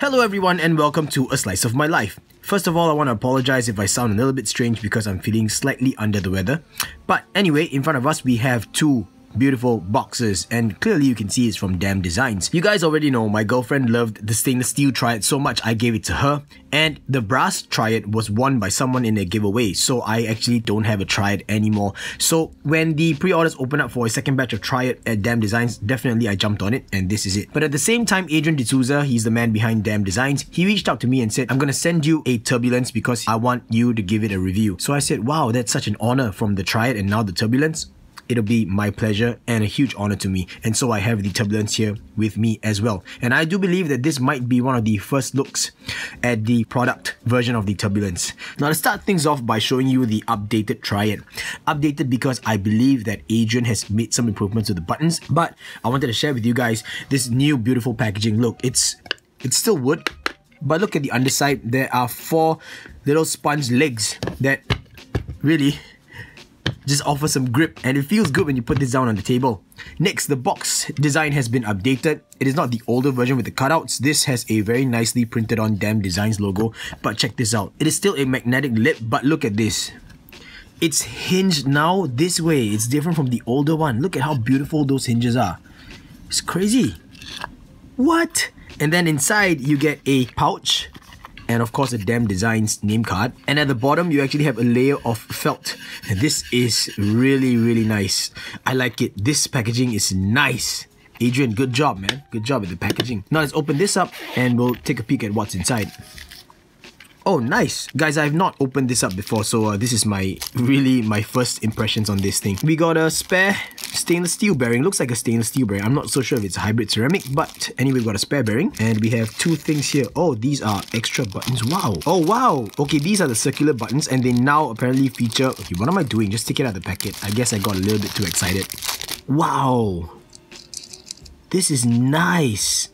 Hello everyone and welcome to A Slice of My Life. First of all, I want to apologize if I sound a little bit strange because I'm feeling slightly under the weather. But anyway, in front of us we have two beautiful boxes and clearly you can see it's from Damned Designs. You guys already know my girlfriend loved the stainless steel Triad so much I gave it to her and the brass Triad was won by someone in a giveaway so I actually don't have a Triad anymore. So when the pre-orders open up for a second batch of Triad at Damned Designs, definitely I jumped on it and this is it. But at the same time, Adrian D'Souza, he's the man behind Damned Designs, he reached out to me and said, I'm gonna send you a Turbulence because I want you to give it a review. So I said, wow, that's such an honor from the Triad and now the Turbulence it'll be my pleasure and a huge honor to me. And so I have the Turbulence here with me as well. And I do believe that this might be one of the first looks at the product version of the Turbulence. Now to start things off by showing you the updated Triad. Updated because I believe that Adrian has made some improvements to the buttons, but I wanted to share with you guys this new beautiful packaging. Look, it's it's still wood, but look at the underside. There are four little sponge legs that really just offer some grip and it feels good when you put this down on the table. Next, the box design has been updated. It is not the older version with the cutouts. This has a very nicely printed on Damned Designs logo, but check this out. It is still a magnetic lip, but look at this. It's hinged now this way. It's different from the older one. Look at how beautiful those hinges are. It's crazy. What? And then inside you get a pouch and of course a Damned Designs name card. And at the bottom, you actually have a layer of felt. And this is really, really nice. I like it. This packaging is nice. Adrian, good job, man. Good job with the packaging. Now let's open this up and we'll take a peek at what's inside. Oh, nice. Guys, I've not opened this up before, so uh, this is my, really my first impressions on this thing. We got a spare stainless steel bearing. Looks like a stainless steel bearing. I'm not so sure if it's a hybrid ceramic, but anyway, we've got a spare bearing. And we have two things here. Oh, these are extra buttons. Wow. Oh, wow. Okay, these are the circular buttons, and they now apparently feature... Okay, what am I doing? Just take it out of the packet. I guess I got a little bit too excited. Wow. This is nice.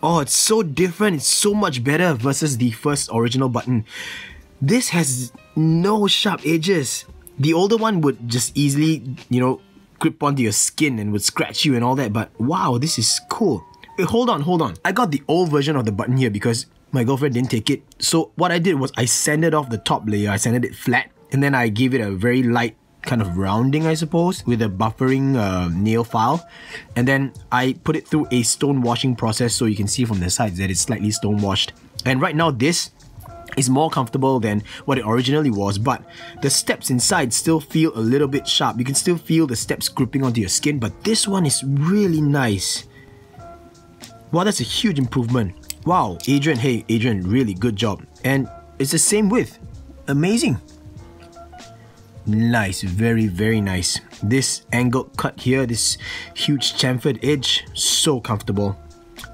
Oh, it's so different. It's so much better versus the first original button. This has no sharp edges. The older one would just easily, you know, grip onto your skin and would scratch you and all that, but wow, this is cool. Wait, hold on, hold on. I got the old version of the button here because my girlfriend didn't take it. So what I did was I sanded off the top layer, I sanded it flat, and then I gave it a very light kind of rounding, I suppose, with a buffering uh, nail file. And then I put it through a stone washing process so you can see from the sides that it's slightly stone washed. And right now this is more comfortable than what it originally was, but the steps inside still feel a little bit sharp. You can still feel the steps gripping onto your skin, but this one is really nice. Wow, that's a huge improvement. Wow, Adrian, hey, Adrian, really good job. And it's the same width. Amazing. Nice, very, very nice. This angled cut here, this huge chamfered edge, so comfortable.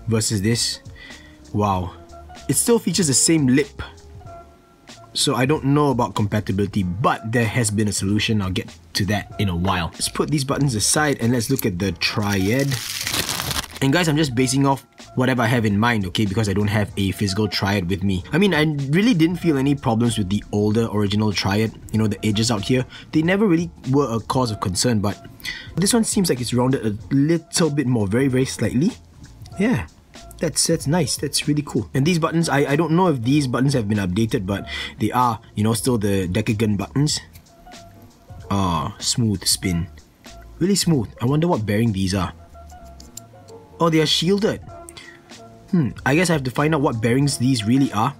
Versus this, wow. It still features the same lip. So I don't know about compatibility, but there has been a solution. I'll get to that in a while. Let's put these buttons aside and let's look at the Triad. And guys, I'm just basing off whatever I have in mind, okay, because I don't have a physical Triad with me. I mean, I really didn't feel any problems with the older original Triad, you know, the edges out here. They never really were a cause of concern, but this one seems like it's rounded a little bit more, very, very slightly. Yeah, that's that's nice. That's really cool. And these buttons, I, I don't know if these buttons have been updated, but they are, you know, still the Decagon buttons. Ah, smooth spin. Really smooth. I wonder what bearing these are. Oh, they are shielded. Hmm, I guess I have to find out what bearings these really are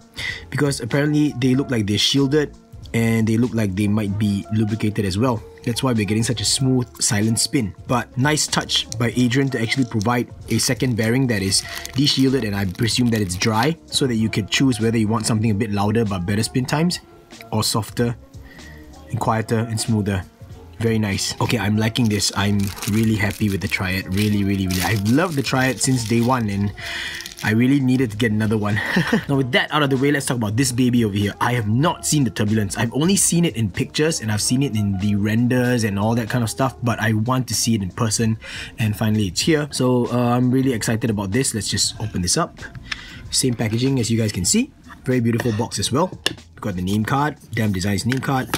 because apparently they look like they're shielded and they look like they might be lubricated as well. That's why we're getting such a smooth, silent spin. But nice touch by Adrian to actually provide a second bearing that is de-shielded and I presume that it's dry so that you could choose whether you want something a bit louder but better spin times or softer and quieter and smoother. Very nice. Okay, I'm liking this. I'm really happy with the Triad. Really, really, really. I've loved the Triad since day one and I really needed to get another one. now with that out of the way, let's talk about this baby over here. I have not seen the Turbulence. I've only seen it in pictures and I've seen it in the renders and all that kind of stuff, but I want to see it in person and finally it's here. So uh, I'm really excited about this. Let's just open this up. Same packaging as you guys can see. Very beautiful box as well. We got the name card, Damned Designs name card.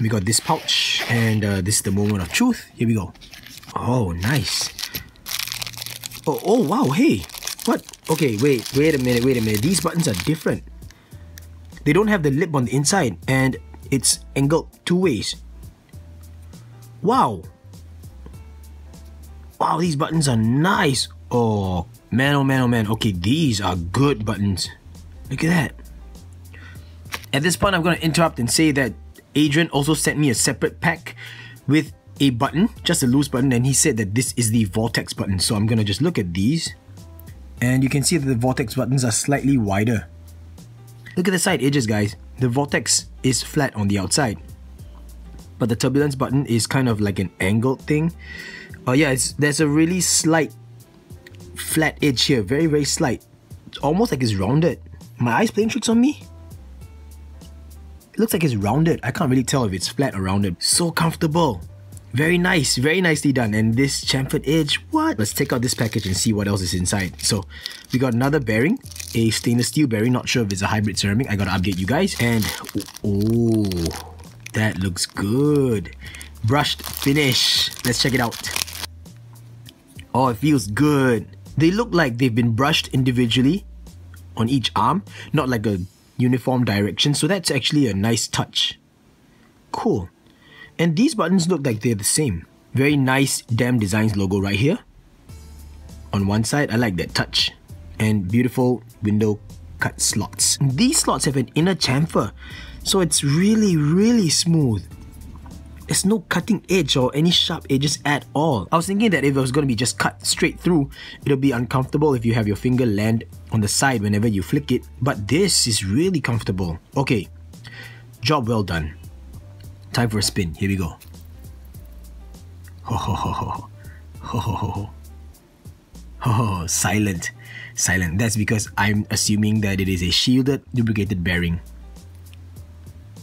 We got this pouch and uh, this is the moment of truth. Here we go. Oh, nice. Oh, oh wow, hey, What? Okay, wait, wait a minute, wait a minute. These buttons are different. They don't have the lip on the inside and it's angled two ways. Wow. Wow, these buttons are nice. Oh, man, oh man, oh man. Okay, these are good buttons. Look at that. At this point, I'm going to interrupt and say that Adrian also sent me a separate pack with a button, just a loose button, and he said that this is the Vortex button. So I'm going to just look at these. And you can see that the Vortex buttons are slightly wider. Look at the side edges, guys. The Vortex is flat on the outside. But the Turbulence button is kind of like an angled thing. Oh yeah, it's, there's a really slight flat edge here. Very, very slight. It's almost like it's rounded. My eyes playing tricks on me? It looks like it's rounded. I can't really tell if it's flat or rounded. So comfortable. Very nice, very nicely done. And this chamfered edge, what? Let's take out this package and see what else is inside. So, we got another bearing, a stainless steel bearing. Not sure if it's a hybrid ceramic. I gotta update you guys. And, oh, that looks good. Brushed finish. Let's check it out. Oh, it feels good. They look like they've been brushed individually on each arm, not like a uniform direction. So that's actually a nice touch. Cool. And these buttons look like they're the same. Very nice Damned Designs logo right here. On one side, I like that touch. And beautiful window cut slots. These slots have an inner chamfer, so it's really, really smooth. There's no cutting edge or any sharp edges at all. I was thinking that if it was going to be just cut straight through, it'll be uncomfortable if you have your finger land on the side whenever you flick it. But this is really comfortable. Okay, job well done. Time for a spin. Here we go. Ho ho ho ho. Ho ho ho ho. Oh, silent. Silent. That's because I'm assuming that it is a shielded, lubricated bearing.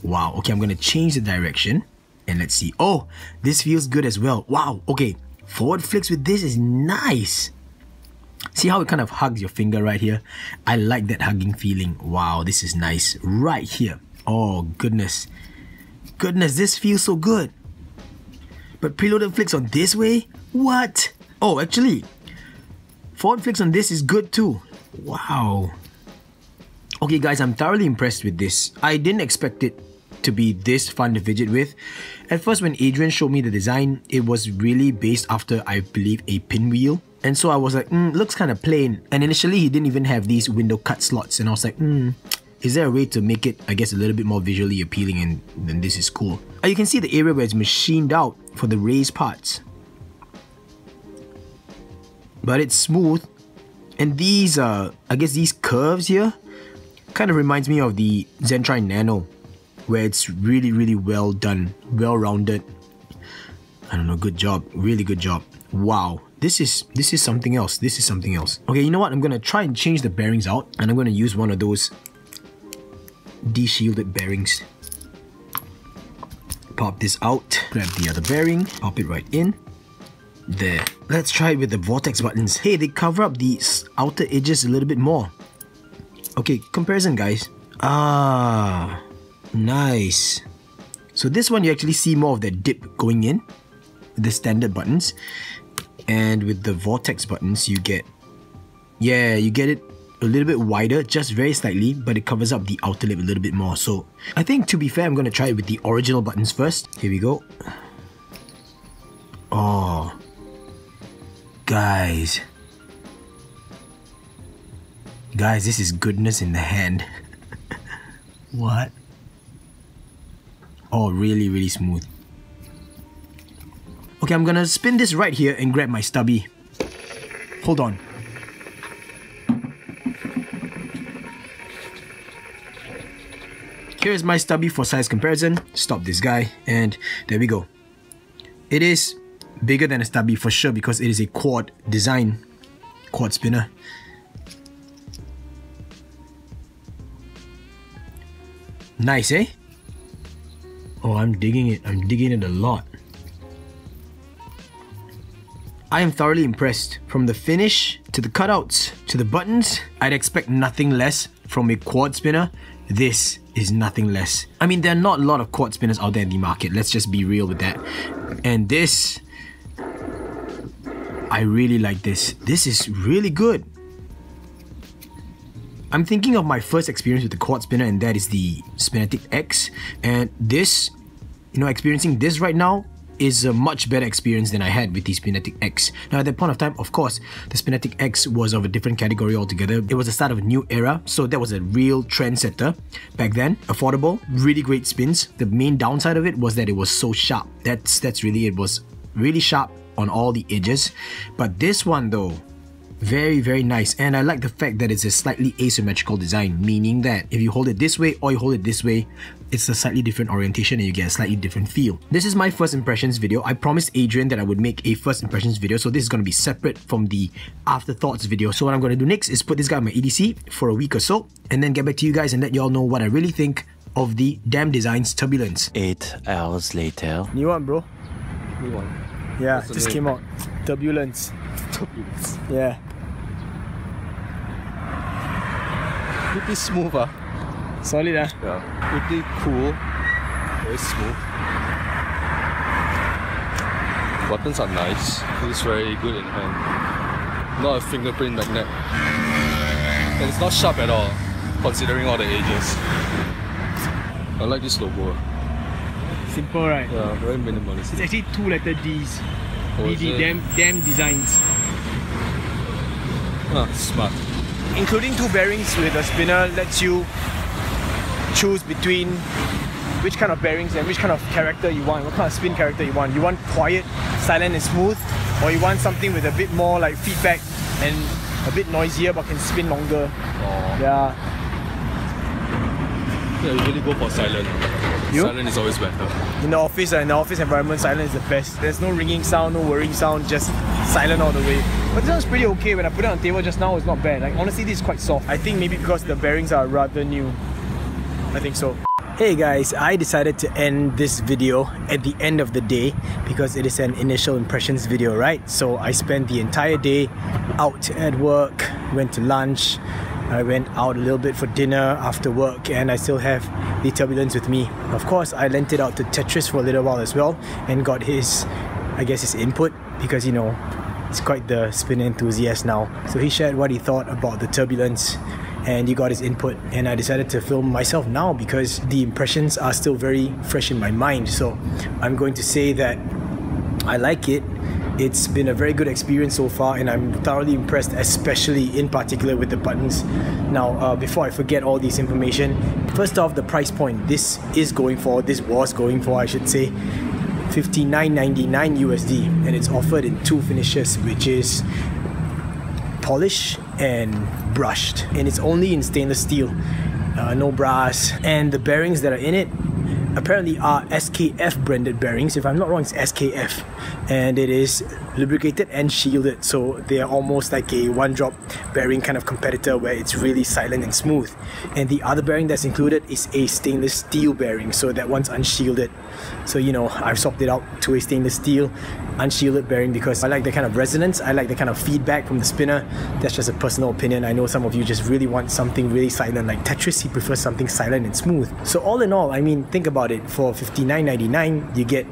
Wow. Okay, I'm gonna change the direction. And let's see. Oh, this feels good as well. Wow. Okay. Forward flicks with this is nice. See how it kind of hugs your finger right here? I like that hugging feeling. Wow, this is nice. Right here. Oh, goodness. Goodness, this feels so good. But preloaded flicks on this way? What? Oh, actually, forward flicks on this is good too. Wow. Okay guys, I'm thoroughly impressed with this. I didn't expect it to be this fun to fidget with. At first when Adrian showed me the design, it was really based after I believe a pinwheel. And so I was like, mm, looks kind of plain. And initially he didn't even have these window cut slots and I was like, hmm, is there a way to make it, I guess, a little bit more visually appealing and then this is cool. Uh, you can see the area where it's machined out for the raised parts. But it's smooth. And these, uh, I guess these curves here kind of reminds me of the Zentrine Nano where it's really, really well done, well rounded. I don't know, good job, really good job. Wow, this is this is something else. This is something else. Okay, you know what? I'm gonna try and change the bearings out, and I'm gonna use one of those de-shielded bearings. Pop this out, grab the other bearing, pop it right in. There. Let's try it with the vortex buttons. Hey, they cover up the outer edges a little bit more. Okay, comparison guys. Ah, nice. So this one you actually see more of the dip going in, the standard buttons. And with the vortex buttons you get, yeah, you get it a little bit wider, just very slightly, but it covers up the outer lip a little bit more. So I think to be fair, I'm going to try it with the original buttons first. Here we go. Oh, guys. Guys, this is goodness in the hand. what? Oh, really, really smooth. Okay, I'm gonna spin this right here and grab my stubby. Hold on. Here's my stubby for size comparison. Stop this guy and there we go. It is bigger than a stubby for sure because it is a quad design, quad spinner. Nice, eh? Oh, I'm digging it. I'm digging it a lot. I am thoroughly impressed. From the finish, to the cutouts, to the buttons, I'd expect nothing less from a quad spinner. This is nothing less. I mean, there are not a lot of quad spinners out there in the market. Let's just be real with that. And this, I really like this. This is really good. I'm thinking of my first experience with the quad spinner and that is the Spinatic X and this, you know, experiencing this right now is a much better experience than I had with the Spinatic X. Now at that point of time, of course, the Spinatic X was of a different category altogether. It was the start of a new era, so that was a real trendsetter back then. Affordable, really great spins. The main downside of it was that it was so sharp. That's that's really it was really sharp on all the edges. But this one though, very, very nice. And I like the fact that it's a slightly asymmetrical design, meaning that if you hold it this way or you hold it this way, it's a slightly different orientation and you get a slightly different feel. This is my first impressions video. I promised Adrian that I would make a first impressions video, so this is going to be separate from the afterthoughts video. So what I'm going to do next is put this guy on my EDC for a week or so, and then get back to you guys and let you all know what I really think of the Damned Designs Turbulence. Eight hours later. New one, bro. New one. Yeah, just name? came out. Turbulence. Turbulence. Yeah. Pretty smooth, ah. Solid, ah. Yeah. Pretty cool. Very smooth. Buttons are nice. Feels very good in hand. Not a fingerprint magnet. And it's not sharp at all, considering all the edges. I like this logo. Simple, right? Yeah, very minimalist. It's actually two letter D's. Oh, it? Damn, damn Designs. Ah, smart. Including two bearings with a spinner lets you choose between which kind of bearings and which kind of character you want, what kind of spin character you want. You want quiet, silent and smooth, or you want something with a bit more like feedback and a bit noisier but can spin longer. Oh. Yeah. Yeah, usually go for silent. You? Silent is always better. In the office and in the office environment, silent is the best. There's no ringing sound, no whirring sound, just silent all the way. But this one's pretty okay. When I put it on the table just now, it's not bad. Like honestly, this is quite soft. I think maybe because the bearings are rather new. I think so. Hey guys, I decided to end this video at the end of the day because it is an initial impressions video, right? So I spent the entire day out at work, went to lunch, I went out a little bit for dinner after work and I still have the turbulence with me. Of course, I lent it out to Tetris for a little while as well and got his, I guess his input because you know, he's quite the spin enthusiast now. So he shared what he thought about the turbulence and he got his input and I decided to film myself now because the impressions are still very fresh in my mind. So I'm going to say that I like it. It's been a very good experience so far, and I'm thoroughly impressed, especially in particular with the buttons. Now, uh, before I forget all this information, first off, the price point. This is going for, this was going for, I should say, 59.99 USD, and it's offered in two finishes, which is polished and brushed, and it's only in stainless steel, uh, no brass, and the bearings that are in it apparently are SKF branded bearings. If I'm not wrong, it's SKF, and it is lubricated and shielded, so they are almost like a one-drop bearing kind of competitor where it's really silent and smooth. And the other bearing that's included is a stainless steel bearing, so that one's unshielded. So you know, I've swapped it out to a stainless steel unshielded bearing because I like the kind of resonance, I like the kind of feedback from the spinner. That's just a personal opinion. I know some of you just really want something really silent, like Tetris, he prefers something silent and smooth. So all in all, I mean, think about it. For $59.99, you get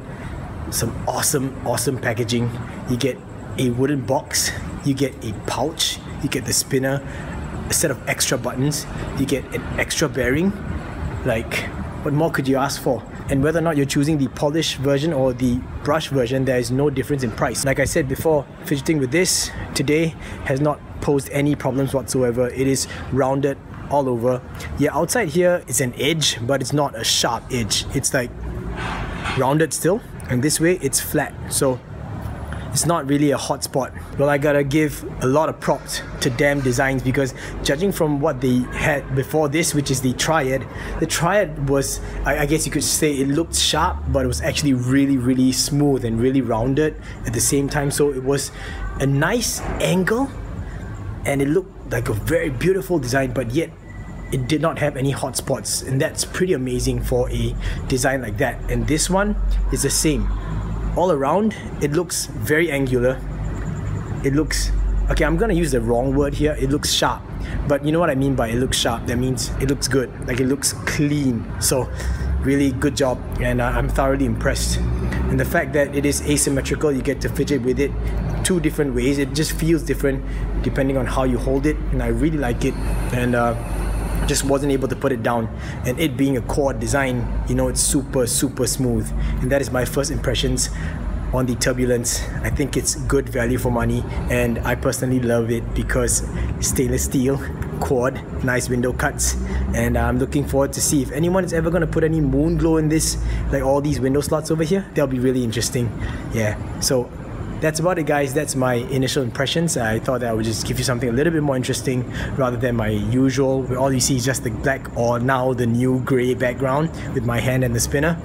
some awesome, awesome packaging. You get a wooden box, you get a pouch, you get the spinner, a set of extra buttons, you get an extra bearing. Like, what more could you ask for? And whether or not you're choosing the polished version or the brush version, there is no difference in price. Like I said before, fidgeting with this today has not posed any problems whatsoever. It is rounded all over. Yeah, outside here it's an edge, but it's not a sharp edge. It's like rounded still, and this way it's flat. So it's not really a hot spot. Well, I gotta give a lot of props to Damned Designs because judging from what they had before this, which is the Triad, the Triad was, I, I guess you could say it looked sharp, but it was actually really, really smooth and really rounded at the same time. So it was a nice angle and it looked like a very beautiful design, but yet it did not have any hotspots and that's pretty amazing for a design like that. And this one is the same. All around it looks very angular. It looks okay i'm gonna use the wrong word here. It looks sharp. But you know what i mean by it looks sharp? That means it looks good. Like it looks clean. So really good job. And uh, i'm thoroughly impressed. And the fact that it is asymmetrical you get to fidget with it two different ways. It just feels different depending on how you hold it. And I really like it. And uh, just wasn't able to put it down. And it being a quad design you know it's super super smooth. And that is my first impressions on the turbulence. I think it's good value for money. And i personally love it because stainless steel quad nice window cuts. And i'm looking forward to see if anyone is ever going to put any moon glow in this like all these window slots over here. That'll be really interesting. Yeah. So that's about it guys. That's my initial impressions. I thought that i would just give you something a little bit more interesting rather than my usual. Where all you see is just the black or now the new gray background with my hand and the spinner.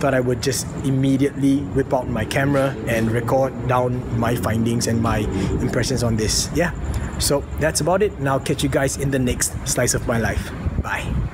Thought i would just immediately whip out my camera and record down my findings and my impressions on this. Yeah. So that's about it. I'll catch you guys in the next slice of my life. Bye